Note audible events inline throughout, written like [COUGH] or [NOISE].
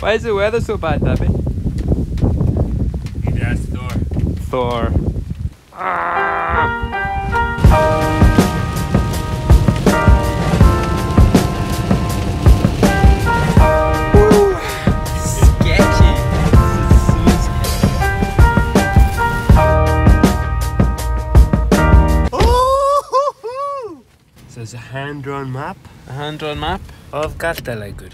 Why is the weather so bad, Dabbi? Need to ask Thor. Thor. Sketchy. So it's a hand-drawn map A hand-drawn map. of Galtalækur.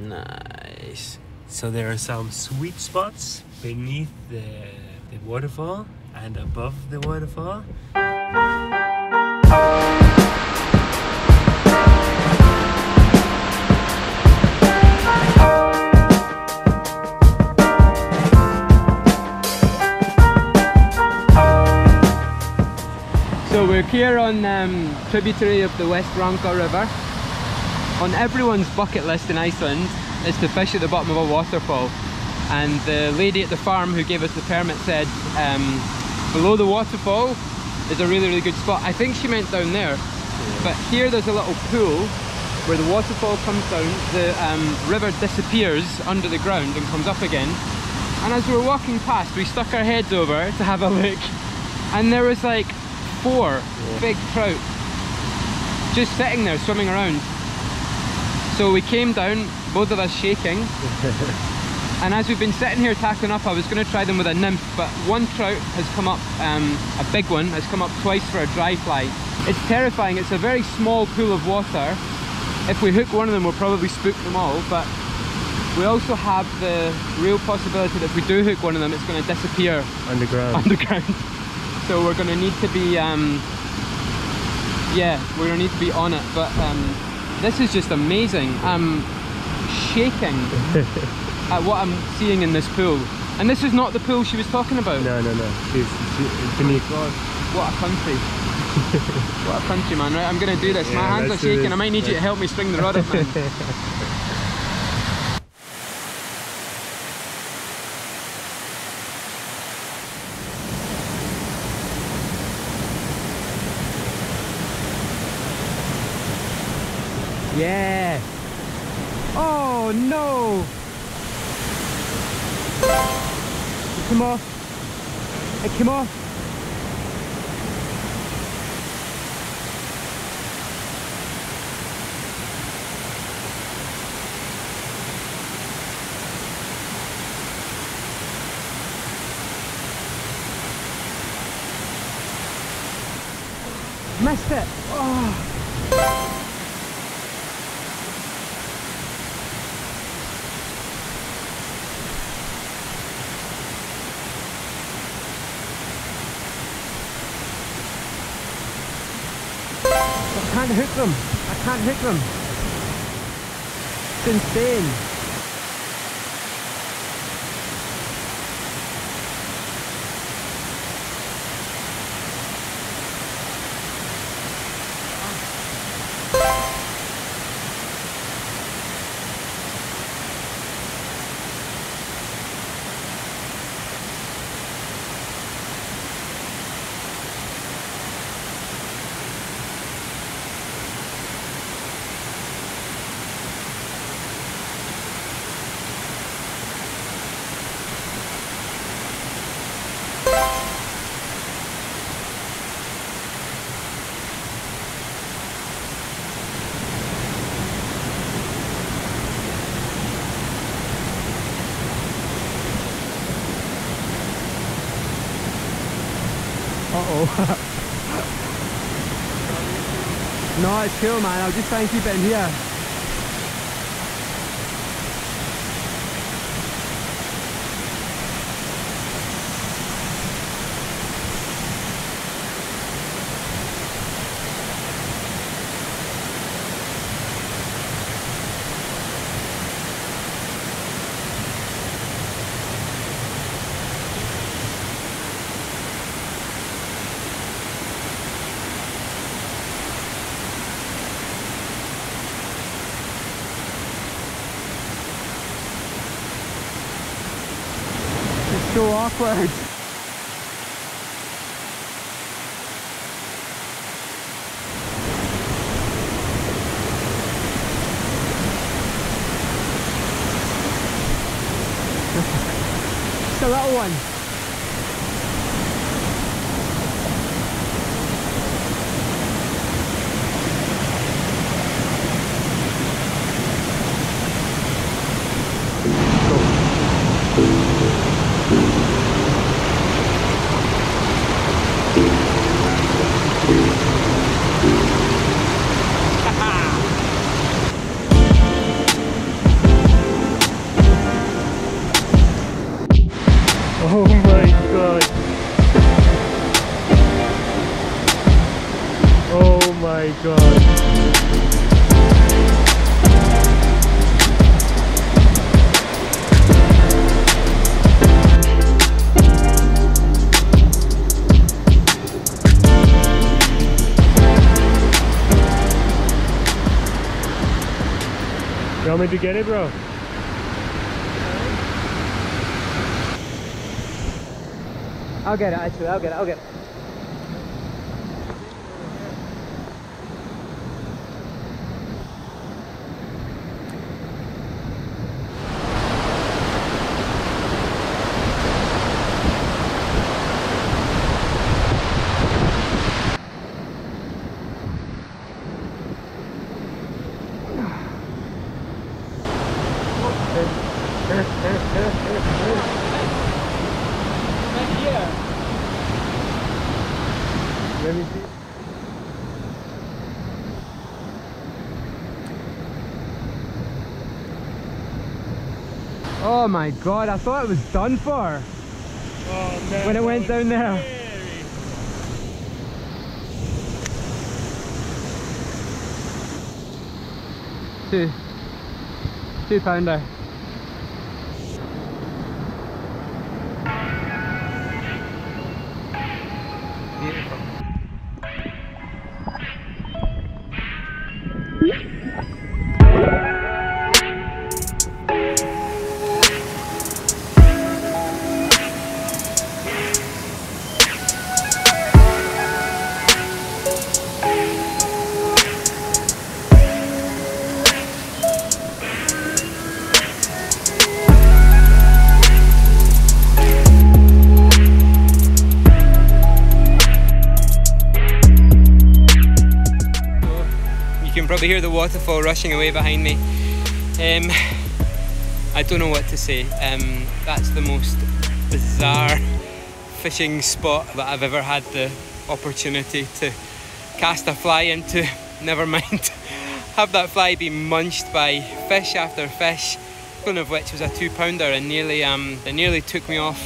Nice. So there are some sweet spots beneath the, the waterfall and above the waterfall. So we're here on um, tributary of the West Ranga River. On everyone's bucket list in Iceland is to fish at the bottom of a waterfall. And the lady at the farm who gave us the permit said um, below the waterfall is a really, really good spot. I think she meant down there. But here there's a little pool where the waterfall comes down, the um, river disappears under the ground and comes up again. And as we were walking past, we stuck our heads over to have a look. And there was like four big trout just sitting there swimming around. So we came down, both of us shaking. [LAUGHS] and as we've been sitting here tackling up, I was going to try them with a nymph, but one trout has come up, um, a big one, has come up twice for a dry fly. It's terrifying, it's a very small pool of water. If we hook one of them, we'll probably spook them all, but we also have the real possibility that if we do hook one of them, it's going to disappear Underground. underground. So we're gonna need to be, um, yeah, we're gonna need to be on it. But um, this is just amazing. I'm shaking [LAUGHS] at what I'm seeing in this pool. And this is not the pool she was talking about. no, no, no. She's, she, beneath. God, what a country. [LAUGHS] what a country, man. Right, I'm gonna do this. My hands are shaking. I might need you to help me string the rod up, man. [LAUGHS] Yeah. Oh no. It came off. It came off. Missed it. Oh. I can't hook them. I can't hook them. It's insane. Uh-oh. [LAUGHS] cool, man. I'll just try and keep it in here. So awkward. Just a little one. You want me get it, bro? I'll get it I'll get it, I'll get it. [LAUGHS] Oh my god, I thought it was done for. Oh. When it went down there. Two. Two pounder. Probably hear the waterfall rushing away behind me. Um, I don't know what to say. Um, that's the most bizarre fishing spot that I've ever had the opportunity to cast a fly into. [LAUGHS] Never mind [LAUGHS] have that fly be munched by fish after fish, one of which was a two pounder and nearly um, it nearly took me off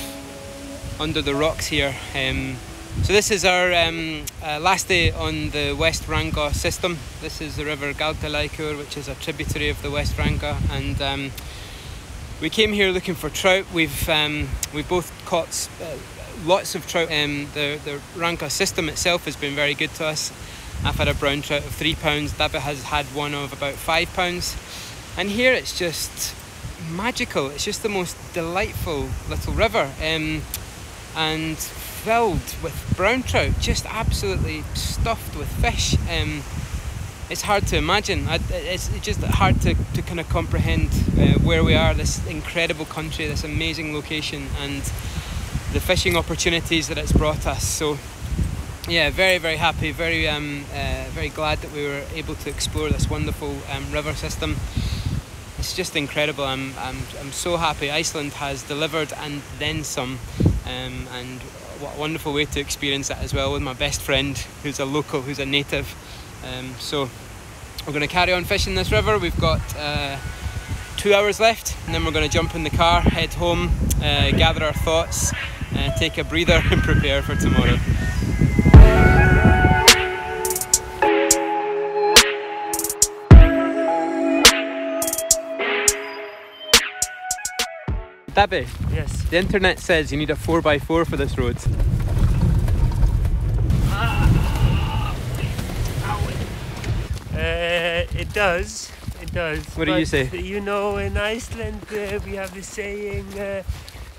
under the rocks here. Um, so this is our um, uh, last day on the West Ranga system. This is the river Galtalækur, which is a tributary of the West Ranga, and um, we came here looking for trout. We've um, we've both caught uh, lots of trout. Um, the the Ranga system itself has been very good to us. I've had a brown trout of three pounds. David has had one of about five pounds, and here it's just magical. It's just the most delightful little river. Um, and filled with brown trout, just absolutely stuffed with fish. Um, it's hard to imagine. It's, just hard to, to kind of comprehend uh, where we are, this incredible country, this amazing location, and the fishing opportunities that it's brought us. So, yeah, very, very happy, very, um, uh, very glad that we were able to explore this wonderful um, river system. It's just incredible. I'm, I'm, I'm so happy. Iceland has delivered and then some. Um, and what a wonderful way to experience that as well with my best friend who's a local, who's a native. Um, so we're going to carry on fishing this river. We've got uh, two hours left, and then we're going to jump in the car, head home, uh, gather our thoughts, uh, take a breather, [LAUGHS] and prepare for tomorrow. Dabbi, Yes. the internet says you need a 4x4 for this road. Uh, it does. It does. What do you say? You know, in Iceland uh, we have the saying, uh,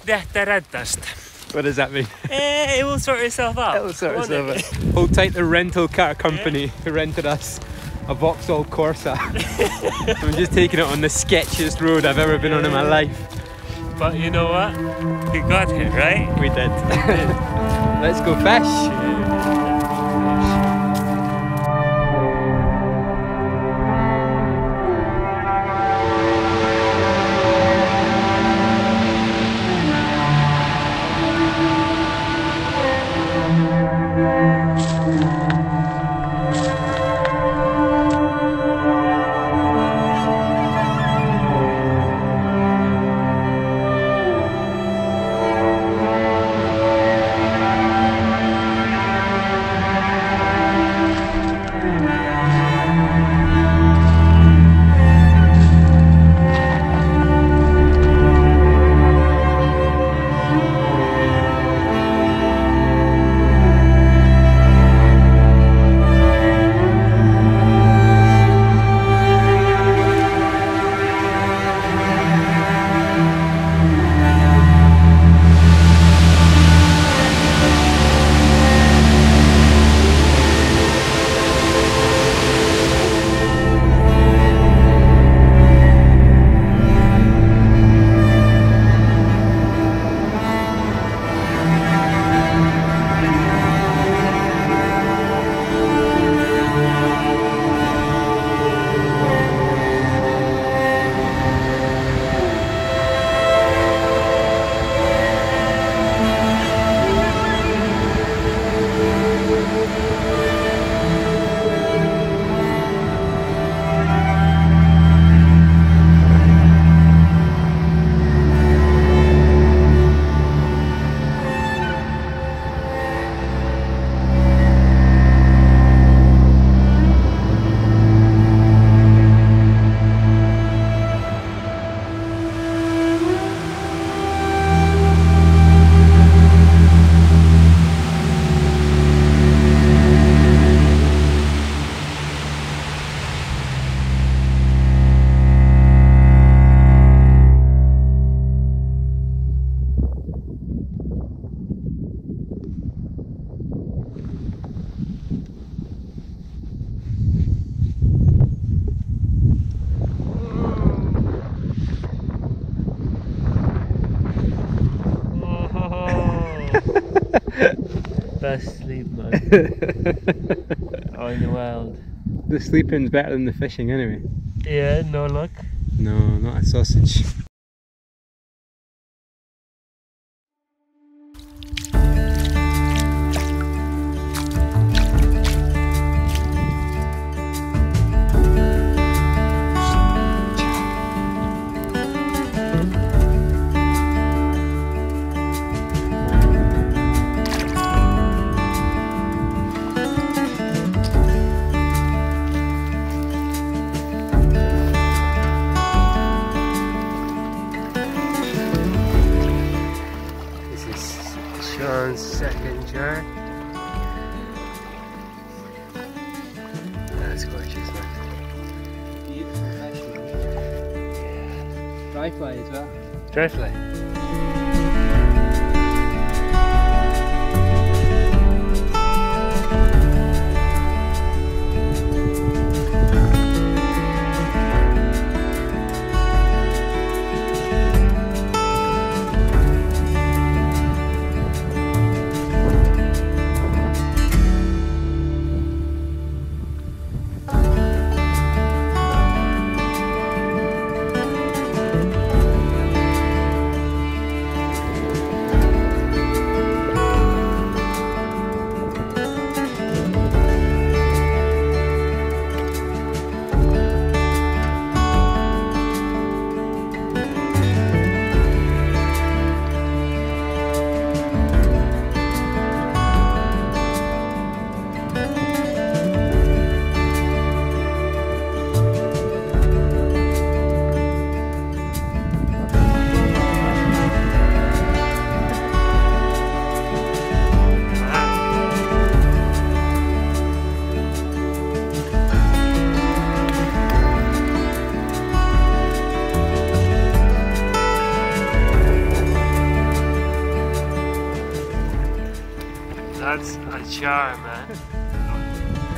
"Þetta reddast." What does that mean? Eh, it will sort itself out. [LAUGHS] It'll sort won't itself it? out. Hold tight the rental car company who rented us a Vauxhall Corsa. [LAUGHS] I'm just taking it on the sketchiest road I've ever been on in my life. But you know what? We got it, right? We did. [LAUGHS] Let's go fish. Best sleep, man. [LAUGHS] oh, in the world. The sleeping's better than the fishing anyway. Yeah, no luck. No, not a sausage. Dry fly as well. Dry fly.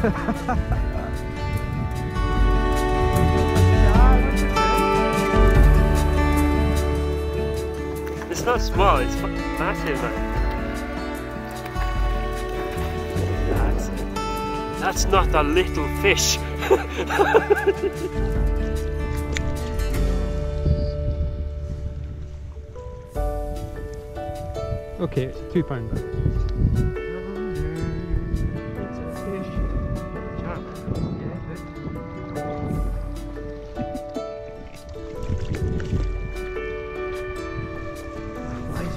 [LAUGHS] man. not small, it's massive, man. That's, that's not a little fish. [LAUGHS] Okay, it's two pounder.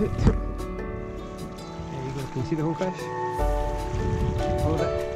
It? There you go, can you see the whole fish? Hold it.